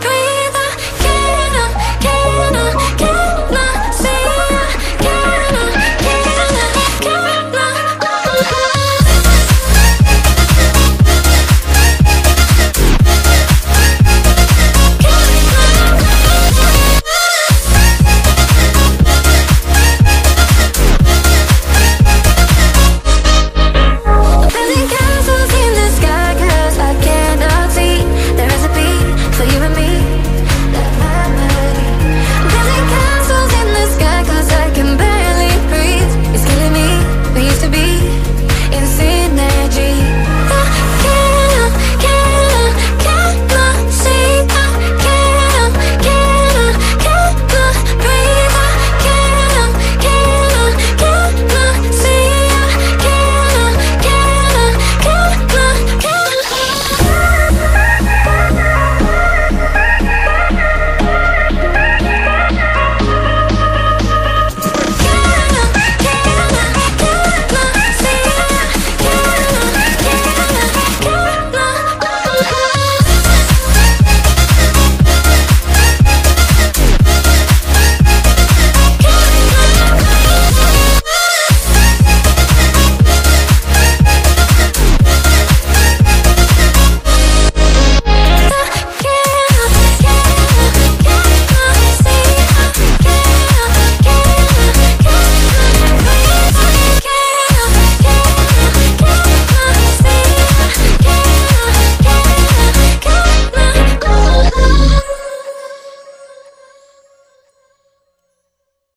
peur.